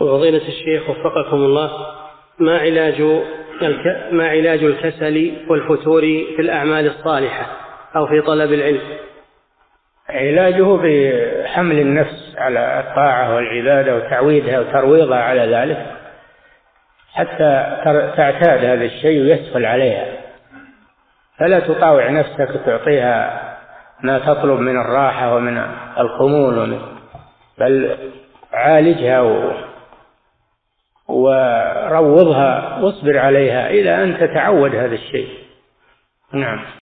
وفضيلة الشيخ وفقكم الله ما علاج. ما علاج الكسل والفتور في الأعمال الصالحة أو في طلب العلم علاجه بحمل النفس على الطاعة والعبادة وتعويدها وترويضها على ذلك حتى تعتاد هذا الشيء ويسهل عليها فلا تطاوع نفسك تعطيها ما تطلب من الراحة ومن الخمول بل عالجها. وروضها واصبر عليها إلى أن تتعود هذا الشيء. نعم.